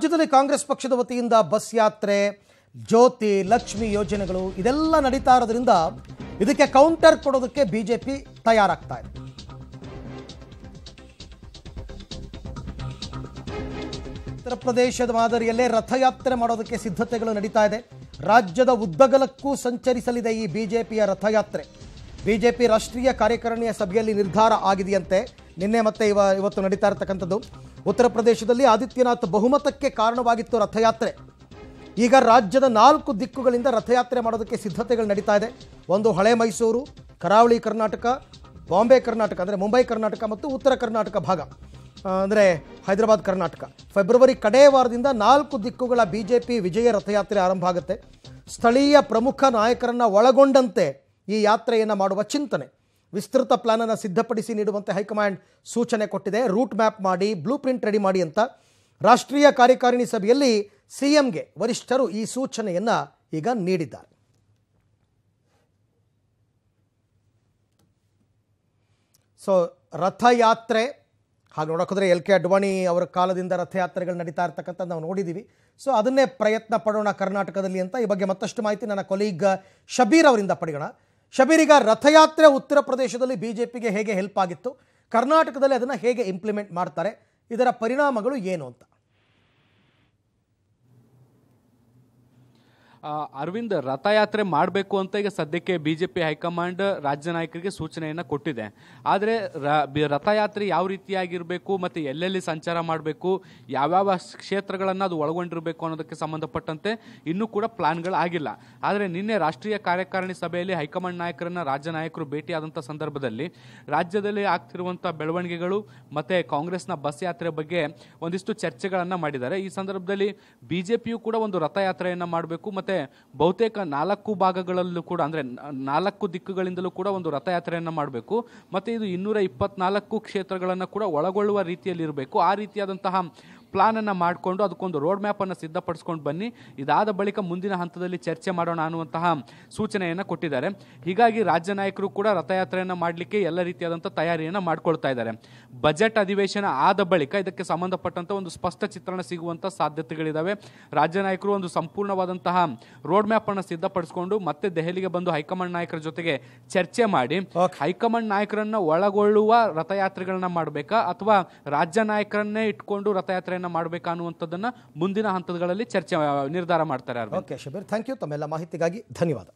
ರಾಜ್ಯದಲ್ಲಿ ಕಾಂಗ್ರೆಸ್ ಪಕ್ಷದ ವತಿಯಿಂದ ಬಸ್ ಯಾತ್ರೆ, ಜ್ಯೋತಿ, ಲಕ್ಷ್ಮಿ ಯೋಜನೆಗಳು ಇದೆಲ್ಲ ನಡೀತಾ ಇರೋದ್ರಿಂದ ಇದಕ್ಕೆ ಕೌಂಟರ್ ಕೊಡೋದಕ್ಕೆ ಬಿಜೆಪಿ ತಯಾರಾಗ್ತಾ ಇದೆ. ಉತ್ತರ ಪ್ರದೇಶದ ಮಾದರಿಯಲ್ಲೇ ರಥಯಾತ್ರೆ ಮಾಡೋದಕ್ಕೆ ಸಿದ್ಧತೆಗಳು ನಡೀತಾ ಇದೆ. ರಾಜ್ಯದ ಉದ್ದಗಲಕ್ಕೂ ಸಂಚರಿಸಲಿದೆ ಈ ಬಿಜೆಪಿಯ ರಥಯಾತ್ರೆ. ಬಿಜೆಪಿ ರಾಷ್ಟ್ರೀಯ ಕಾರ್ಯಕಾರಿಣಿಯ ಸಭೆಯಲ್ಲಿ ನಿರ್ಧಾರ ಆಗಿದೆಯಂತೆ. ನಿನ್ನೆ ಮತ್ತೆ ಇವ ಇವತ್ತು ನಡೀತಾ ಇರತಕ್ಕಂಥದ್ದು. ಉತ್ತರ ಪ್ರದೇಶದಲ್ಲಿ ಆದಿತ್ಯನಾಥ್ ಬಹುಮತಕ್ಕೆ ಕಾರಣವಾಗಿತ್ತು ರಥಯಾತ್ರೆ. ಈಗ ರಾಜ್ಯದ ನಾಲ್ಕು ದಿಕ್ಕುಗಳಿಂದ ರಥಯಾತ್ರೆ ಮಾಡೋದಕ್ಕೆ ಸಿದ್ಧತೆಗಳು ನಡೀತಾ ಇದೆ. ಒಂದು ಹಳೆ ಮೈಸೂರು, ಕರಾವಳಿ ಕರ್ನಾಟಕ, ಬಾಂಬೆ ಕರ್ನಾಟಕ, ಅಂದರೆ ಮುಂಬೈ ಕರ್ನಾಟಕ ಮತ್ತು ಉತ್ತರ ಕರ್ನಾಟಕ ಭಾಗ ಅಂದರೆ ಹೈದರಾಬಾದ್ ಕರ್ನಾಟಕ. ಫೆಬ್ರವರಿ ಕಡೇ ವಾರದಿಂದ ನಾಲ್ಕು ದಿಕ್ಕುಗಳ ಬಿ ಜೆ ಪಿ ವಿಜಯ ರಥಯಾತ್ರೆ ಆರಂಭ ಆಗುತ್ತೆ. ಸ್ಥಳೀಯ ಪ್ರಮುಖ ನಾಯಕರನ್ನು ಒಳಗೊಂಡಂತೆ ಈ ಯಾತ್ರೆಯನ್ನು ಮಾಡುವ ಚಿಂತನೆ. ವಿಸ್ತೃತ ಪ್ಲಾನನ್ನು ಸಿದ್ಧಪಡಿಸಿ ನೀಡುವಂತೆ ಹೈಕಮಾಂಡ್ ಸೂಚನೆ ಕೊಟ್ಟಿದೆ. ರೂಟ್ ಮ್ಯಾಪ್ ಮಾಡಿ ಬ್ಲೂ ಪ್ರಿಂಟ್ ರೆಡಿ ಮಾಡಿ ಅಂತ ರಾಷ್ಟ್ರೀಯ ಕಾರ್ಯಕಾರಿಣಿ ಸಭೆಯಲ್ಲಿ ಸಿಎಂಗೆ ವರಿಷ್ಠರು ಈ ಸೂಚನೆಯನ್ನು ಈಗ ನೀಡಿದ್ದಾರೆ. ಸೊ ರಥಯಾತ್ರೆ, ಹಾಗೆ ನೋಡೋಕೋದ್ರೆ ಎಲ್ ಕೆ ಅಡ್ವಾಣಿ ಅವರ ಕಾಲದಿಂದ ರಥಯಾತ್ರೆಗಳು ನಡೀತಾ ಇರ್ತಕ್ಕಂಥದ್ದು ನಾವು ನೋಡಿದ್ದೀವಿ. ಸೊ ಅದನ್ನೇ ಪ್ರಯತ್ನ ಪಡೋಣ ಕರ್ನಾಟಕದಲ್ಲಿ ಅಂತ ಈ ಬಗ್ಗೆ ಮತ್ತಷ್ಟು ಮಾಹಿತಿ ನನ್ನ ಕೊಲೀಗ್ ಶಬೀರ್ ಅವರಿಂದ ಪಡೆಯೋಣ. ಶಬೀರ್ ಈಗ ರಥಯಾತ್ರೆ ಉತ್ತರ ಪ್ರದೇಶದಲ್ಲಿ ಬಿ ಜೆ ಹೇಗೆ ಹೆಲ್ಪ್ ಆಗಿತ್ತು, ಕರ್ನಾಟಕದಲ್ಲಿ ಅದನ್ನು ಹೇಗೆ ಇಂಪ್ಲಿಮೆಂಟ್ ಮಾಡ್ತಾರೆ, ಇದರ ಪರಿಣಾಮಗಳು ಏನು ಅಂತ. ಅರವಿಂದ್ ರಥಯಾತ್ರೆ ಮಾಡಬೇಕು ಅಂತ ಈಗ ಸದ್ಯಕ್ಕೆ ಬಿಜೆಪಿ ಹೈಕಮಾಂಡ್ ರಾಜ್ಯ ನಾಯಕರಿಗೆ ಸೂಚನೆಯನ್ನು ಕೊಟ್ಟಿದೆ. ಆದರೆ ರಥಯಾತ್ರೆ ಯಾವ ರೀತಿಯಾಗಿರಬೇಕು ಮತ್ತು ಎಲ್ಲೆಲ್ಲಿ ಸಂಚಾರ ಮಾಡಬೇಕು, ಯಾವ್ಯಾವ ಕ್ಷೇತ್ರಗಳನ್ನು ಅದು ಒಳಗೊಂಡಿರಬೇಕು ಅನ್ನೋದಕ್ಕೆ ಸಂಬಂಧಪಟ್ಟಂತೆ ಇನ್ನೂ ಕೂಡ ಪ್ಲಾನ್ಗಳು ಆಗಿಲ್ಲ. ಆದರೆ ನಿನ್ನೆ ರಾಷ್ಟ್ರೀಯ ಕಾರ್ಯಕಾರಿಣಿ ಸಭೆಯಲ್ಲಿ ಹೈಕಮಾಂಡ್ ನಾಯಕರನ್ನು ರಾಜ್ಯ ನಾಯಕರು ಭೇಟಿಯಾದಂಥ ಸಂದರ್ಭದಲ್ಲಿ ರಾಜ್ಯದಲ್ಲಿ ಆಗ್ತಿರುವಂಥ ಬೆಳವಣಿಗೆಗಳು ಮತ್ತು ಕಾಂಗ್ರೆಸ್ನ ಬಸ್ ಯಾತ್ರೆ ಬಗ್ಗೆ ಒಂದಿಷ್ಟು ಚರ್ಚೆಗಳನ್ನು ಮಾಡಿದ್ದಾರೆ. ಈ ಸಂದರ್ಭದಲ್ಲಿ ಬಿಜೆಪಿಯು ಕೂಡ ಒಂದು ರಥಯಾತ್ರೆಯನ್ನು ಮಾಡಬೇಕು, ಮತ್ತೆ ಬಹುತೇಕ ನಾಲ್ಕು ಭಾಗಗಳಲ್ಲೂ ಕೂಡ, ಅಂದರೆ ನಾಲ್ಕು ದಿಕ್ಕುಗಳಿಂದಲೂ ಕೂಡ ಒಂದು ರಥಯಾತ್ರೆಯನ್ನು ಮಾಡಬೇಕು. ಮತ್ತು ಇದು ಇನ್ನೂರ ಇಪ್ಪತ್ನಾಲ್ಕು ಕ್ಷೇತ್ರಗಳನ್ನು ಕೂಡ ಒಳಗೊಳ್ಳುವ ರೀತಿಯಲ್ಲಿರಬೇಕು. ಆ ರೀತಿಯಾದಂತಹ ಪ್ಲಾನ್ ಅನ್ನ ಮಾಡಿಕೊಂಡು ಅದಕ್ಕೊಂದು ರೋಡ್ ಮ್ಯಾಪನ್ನು ಸಿದ್ಧಪಡಿಸ್ಕೊಂಡು ಬನ್ನಿ. ಇದಾದ ಬಳಿಕ ಮುಂದಿನ ಹಂತದಲ್ಲಿ ಚರ್ಚೆ ಮಾಡೋಣ ಅನ್ನುವಂತಹ ಸೂಚನೆಯನ್ನು ಕೊಟ್ಟಿದ್ದಾರೆ. ಹೀಗಾಗಿ ರಾಜ್ಯ ನಾಯಕರು ಕೂಡ ರಥಯಾತ್ರೆಯನ್ನು ಮಾಡಲಿಕ್ಕೆ ಎಲ್ಲ ರೀತಿಯಾದಂಥ ತಯಾರಿಯನ್ನು ಮಾಡ್ಕೊಳ್ತಾ ಇದ್ದಾರೆ. ಬಜೆಟ್ ಅಧಿವೇಶನ ಆದ ಬಳಿಕ ಇದಕ್ಕೆ ಸಂಬಂಧಪಟ್ಟಂಥ ಒಂದು ಸ್ಪಷ್ಟ ಚಿತ್ರಣ ಸಿಗುವಂಥ ಸಾಧ್ಯತೆಗಳಿದ್ದಾವೆ ರಾಜ್ಯ ನಾಯಕರು ಒಂದು ಸಂಪೂರ್ಣವಾದಂತಹ ರೋಡ್ ಮ್ಯಾಪ್ ಅನ್ನು ಸಿದ್ಧಪಡಿಸಿಕೊಂಡು ಮತ್ತೆ ದೆಹಲಿಗೆ ಬಂದು ಹೈಕಮಾಂಡ್ ನಾಯಕರ ಜೊತೆಗೆ ಚರ್ಚೆ ಮಾಡಿ ಹೈಕಮಾಂಡ್ ನಾಯಕರನ್ನ ಒಳಗೊಳ್ಳುವ ರಥಯಾತ್ರೆಗಳನ್ನ ಮಾಡಬೇಕಾ ಅಥವಾ ರಾಜ್ಯ ನಾಯಕರನ್ನೇ ಇಟ್ಕೊಂಡು ರಥಯಾತ್ರೆಯನ್ನ ಮಾಡಬೇಕಾ ಅನ್ನುವಂಥದ್ದನ್ನ ಮುಂದಿನ ಹಂತಗಳಲ್ಲಿ ಚರ್ಚೆ ನಿರ್ಧಾರ ಮಾಡ್ತಾರೆ. ಓಕೆ ಶಬೀರ್. ಥ್ಯಾಂಕ್ ಯು ತಮ್ಮೆಲ್ಲ ಮಾಹಿತಿಗಾಗಿ ಧನ್ಯವಾದ.